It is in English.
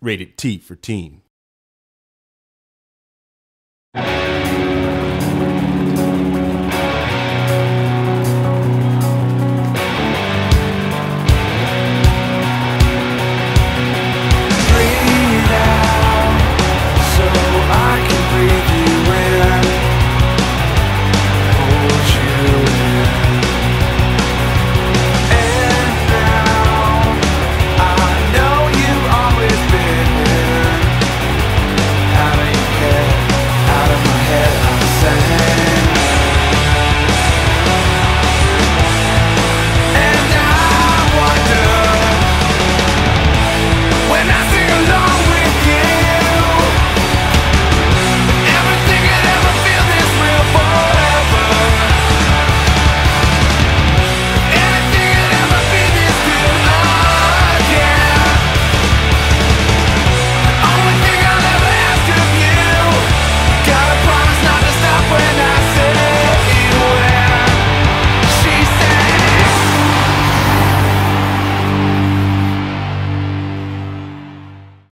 Rated T for teen.